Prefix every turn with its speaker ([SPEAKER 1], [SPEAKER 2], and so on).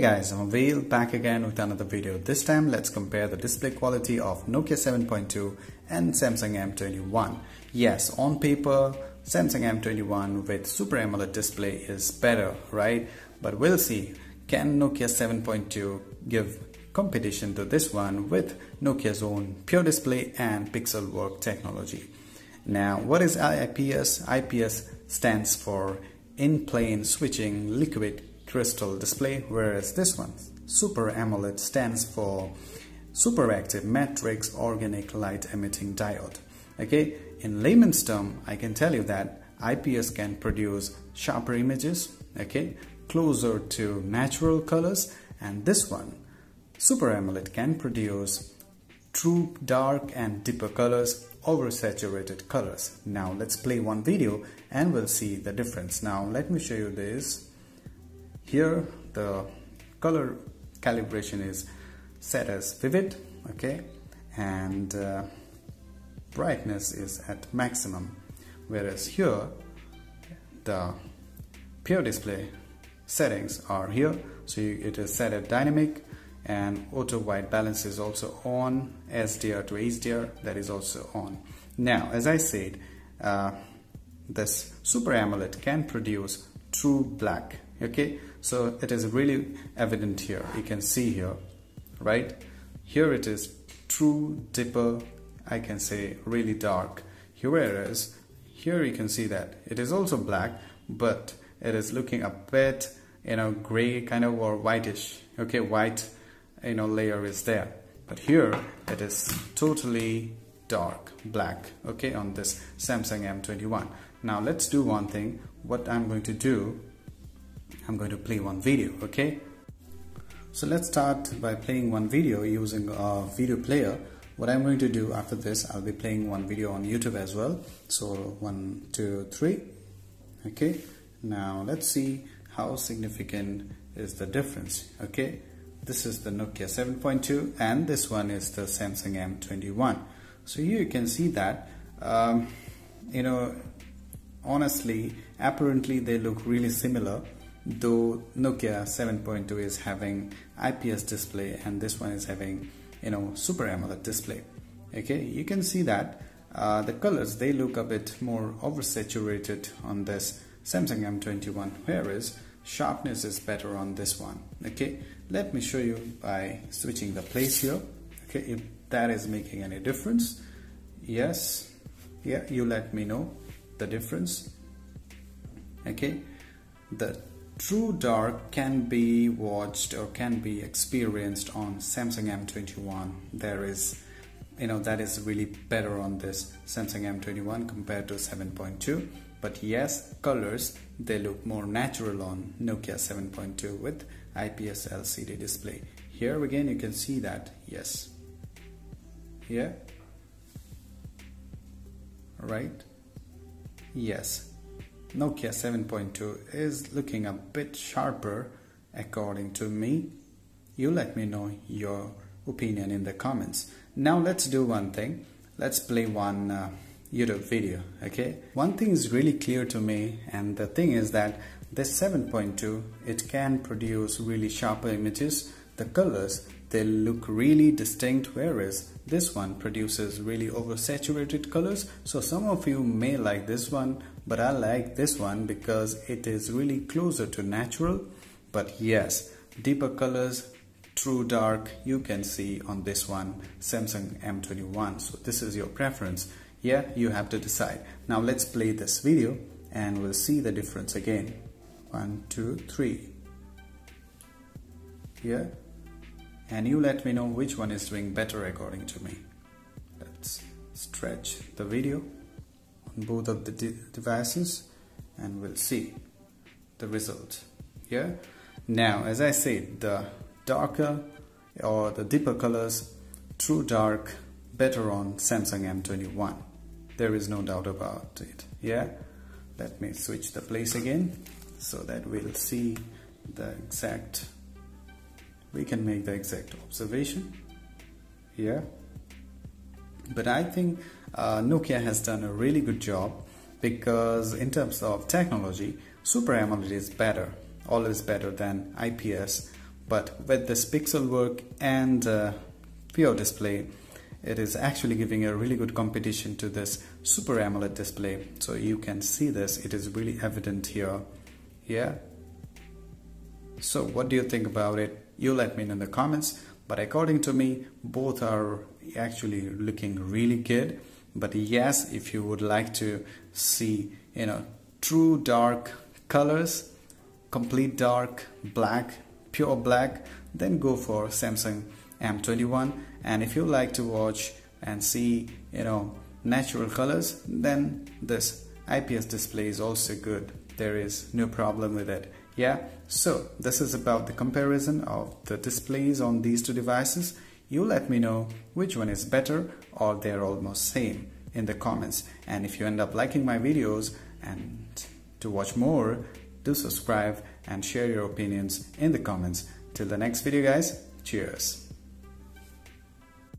[SPEAKER 1] Guys, I'm Habil back again with another video. This time let's compare the display quality of Nokia 7.2 and Samsung M21. Yes, on paper Samsung M21 with Super AMOLED display is better, right? But we'll see. Can Nokia 7.2 give competition to this one with Nokia's own Pure Display and Pixel Work technology? Now, what is IPS? IPS stands for In-Plane Switching Liquid crystal display whereas this one super AMOLED stands for superactive matrix organic light emitting diode. Okay in layman's term I can tell you that IPS can produce sharper images okay closer to natural colors and this one super AMOLED can produce true dark and deeper colors over saturated colors. Now let's play one video and we'll see the difference. Now let me show you this here the color calibration is set as vivid okay? And uh, brightness is at maximum. Whereas here the pure display settings are here. So it is set at dynamic and auto white balance is also on SDR to HDR that is also on. Now as I said uh, this Super AMOLED can produce true black okay? So it is really evident here. You can see here right? Here it is true deeper I can say really dark. Here it is. Here you can see that. It is also black but it is looking a bit you know gray kind of or whitish. Okay? White you know layer is there. But here it is totally dark black. Okay? On this Samsung M21 now let's do one thing. What I'm going to do I'm going to play one video okay? So let's start by playing one video using a video player. What I'm going to do after this I'll be playing one video on YouTube as well. So one two three okay? Now let's see how significant is the difference okay? This is the Nokia 7.2 and this one is the Samsung M21 so here you can see that um, you know honestly apparently they look really similar though Nokia 7.2 is having IPS display and this one is having you know Super AMOLED display. Okay you can see that uh, the colors they look a bit more oversaturated on this Samsung M21 whereas sharpness is better on this one. Okay let me show you by switching the place here. Okay if that is making any difference yes yeah you let me know the difference. Okay the True dark can be watched or can be experienced on Samsung M21. There is, you know, that is really better on this Samsung M21 compared to 7.2. But yes, colors, they look more natural on Nokia 7.2 with IPS LCD display. Here again, you can see that, yes. Here, right? Yes, Nokia 7.2 is looking a bit sharper according to me. You let me know your opinion in the comments. Now let's do one thing. Let's play one uh, YouTube video, okay? One thing is really clear to me and the thing is that this 7.2 it can produce really sharper images. The colors they look really distinct whereas this one produces really oversaturated colors so some of you may like this one but I like this one because it is really closer to natural. But yes deeper colors true dark you can see on this one Samsung M21 so this is your preference. Yeah you have to decide. Now let's play this video and we'll see the difference again. One two three. Yeah and you let me know which one is doing better according to me. Let's stretch the video on both of the de devices and we'll see the result. Here now as I said the darker or the deeper colors true dark better on Samsung M21 there is no doubt about it. Yeah? Let me switch the place again so that we'll see the exact we can make the exact observation. Here but I think uh, Nokia has done a really good job because in terms of technology Super AMOLED is better always better than IPS but with this pixel work and uh, pure display it is actually giving a really good competition to this super AMOLED display. So you can see this it is really evident here. Yeah. So what do you think about it? You let me know in the comments. But according to me both are actually looking really good but yes if you would like to see you know true dark colors complete dark black pure black then go for Samsung M21 and if you like to watch and see you know natural colors then this IPS display is also good. There is no problem with it. Yeah? So this is about the comparison of the displays on these two devices you let me know which one is better or they're almost same in the comments. And if you end up liking my videos and to watch more do subscribe and share your opinions in the comments. Till the next video guys. Cheers